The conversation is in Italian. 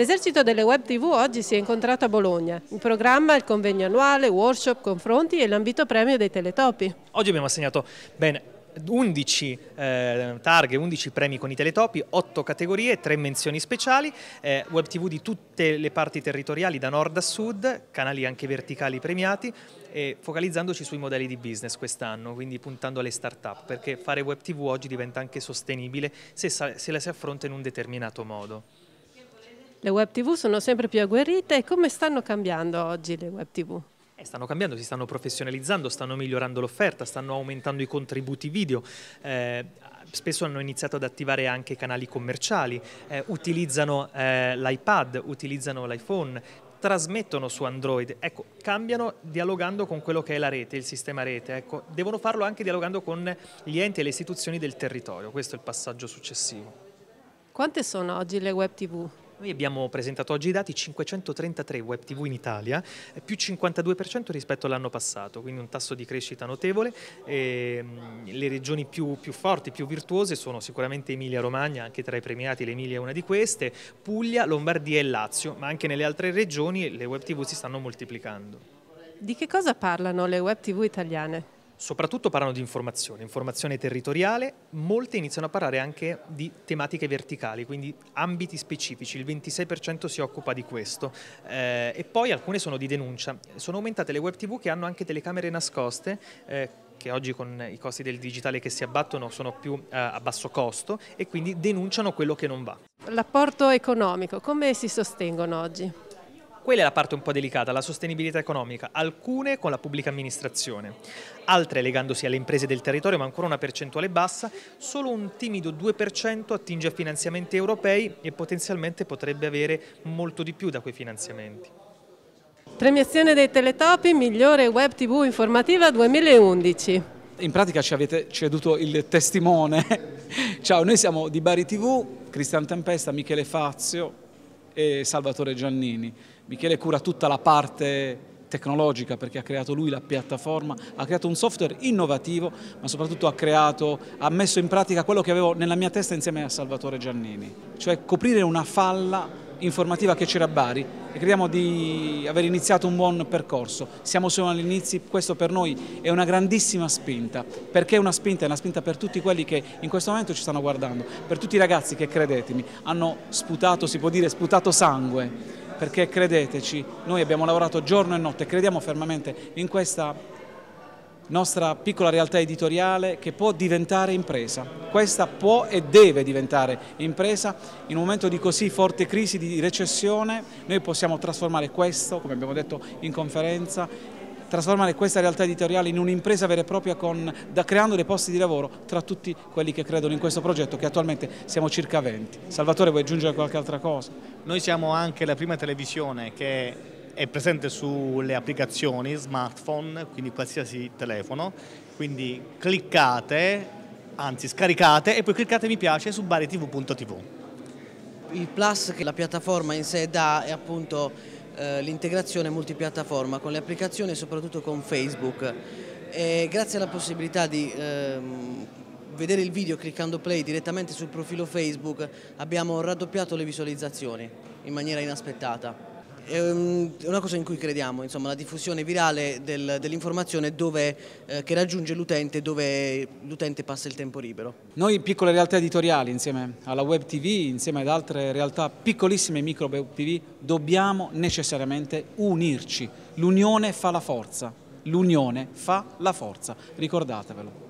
L'esercito delle web tv oggi si è incontrato a Bologna. In programma il convegno annuale, workshop, confronti e l'ambito premio dei teletopi. Oggi abbiamo assegnato ben 11 eh, targhe, 11 premi con i teletopi, 8 categorie, 3 menzioni speciali, eh, web tv di tutte le parti territoriali da nord a sud, canali anche verticali premiati e focalizzandoci sui modelli di business quest'anno, quindi puntando alle start-up, perché fare web tv oggi diventa anche sostenibile se, se la si affronta in un determinato modo. Le web tv sono sempre più agguerrite e come stanno cambiando oggi le web tv? Eh, stanno cambiando, si stanno professionalizzando, stanno migliorando l'offerta, stanno aumentando i contributi video. Eh, spesso hanno iniziato ad attivare anche canali commerciali, eh, utilizzano eh, l'iPad, utilizzano l'iPhone, trasmettono su Android, ecco, cambiano dialogando con quello che è la rete, il sistema rete, ecco, devono farlo anche dialogando con gli enti e le istituzioni del territorio, questo è il passaggio successivo. Quante sono oggi le web tv? Noi abbiamo presentato oggi i dati 533 web tv in Italia, più 52% rispetto all'anno passato, quindi un tasso di crescita notevole. E, le regioni più, più, forti, più virtuose sono sicuramente Emilia-Romagna, anche tra i premiati l'Emilia è una di queste, Puglia, Lombardia e Lazio, ma anche nelle altre regioni le web tv si stanno moltiplicando. Di che cosa parlano le web tv italiane? Soprattutto parlano di informazione, informazione territoriale, molte iniziano a parlare anche di tematiche verticali, quindi ambiti specifici, il 26% si occupa di questo eh, e poi alcune sono di denuncia. Sono aumentate le web tv che hanno anche telecamere nascoste eh, che oggi con i costi del digitale che si abbattono sono più eh, a basso costo e quindi denunciano quello che non va. L'apporto economico, come si sostengono oggi? Quella è la parte un po' delicata, la sostenibilità economica, alcune con la pubblica amministrazione, altre legandosi alle imprese del territorio, ma ancora una percentuale bassa, solo un timido 2% attinge a finanziamenti europei e potenzialmente potrebbe avere molto di più da quei finanziamenti. Premiazione dei teletopi, migliore web tv informativa 2011. In pratica ci avete ceduto il testimone. Ciao, noi siamo di Bari TV, Cristian Tempesta, Michele Fazio, e Salvatore Giannini. Michele cura tutta la parte tecnologica perché ha creato lui la piattaforma, ha creato un software innovativo ma soprattutto ha, creato, ha messo in pratica quello che avevo nella mia testa insieme a Salvatore Giannini, cioè coprire una falla informativa che c'era a Bari e crediamo di aver iniziato un buon percorso. Siamo solo agli inizi, questo per noi è una grandissima spinta. Perché è una spinta? È una spinta per tutti quelli che in questo momento ci stanno guardando, per tutti i ragazzi che, credetemi, hanno sputato, si può dire, sputato sangue, perché credeteci, noi abbiamo lavorato giorno e notte, crediamo fermamente in questa nostra piccola realtà editoriale che può diventare impresa. Questa può e deve diventare impresa. In un momento di così forte crisi, di recessione, noi possiamo trasformare questo, come abbiamo detto in conferenza, trasformare questa realtà editoriale in un'impresa vera e propria con, da, creando dei posti di lavoro tra tutti quelli che credono in questo progetto che attualmente siamo circa 20. Salvatore vuoi aggiungere qualche altra cosa? Noi siamo anche la prima televisione che è presente sulle applicazioni smartphone, quindi qualsiasi telefono, quindi cliccate, anzi scaricate e poi cliccate mi piace su baritv.tv. Il plus che la piattaforma in sé dà è appunto eh, l'integrazione multipiattaforma con le applicazioni e soprattutto con Facebook. E grazie alla possibilità di ehm, vedere il video cliccando play direttamente sul profilo Facebook abbiamo raddoppiato le visualizzazioni in maniera inaspettata è una cosa in cui crediamo, insomma, la diffusione virale del, dell'informazione eh, che raggiunge l'utente dove l'utente passa il tempo libero. Noi piccole realtà editoriali insieme alla web tv, insieme ad altre realtà piccolissime micro web tv, dobbiamo necessariamente unirci. L'unione fa la forza, l'unione fa la forza, ricordatevelo.